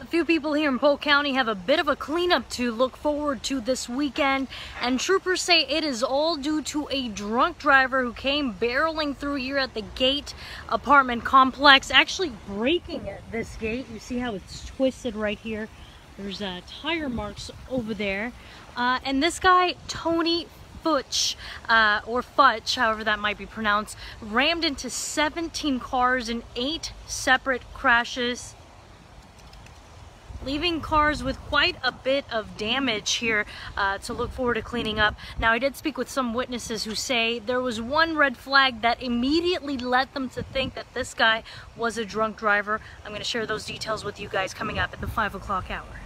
A few people here in Polk County have a bit of a cleanup to look forward to this weekend, and troopers say it is all due to a drunk driver who came barreling through here at the gate apartment complex, actually breaking this gate. You see how it's twisted right here. There's uh, tire marks over there. Uh, and this guy, Tony Futch, uh, or Futch, however that might be pronounced, rammed into 17 cars in eight separate crashes leaving cars with quite a bit of damage here uh, to look forward to cleaning up. Now I did speak with some witnesses who say there was one red flag that immediately led them to think that this guy was a drunk driver. I'm going to share those details with you guys coming up at the 5 o'clock hour.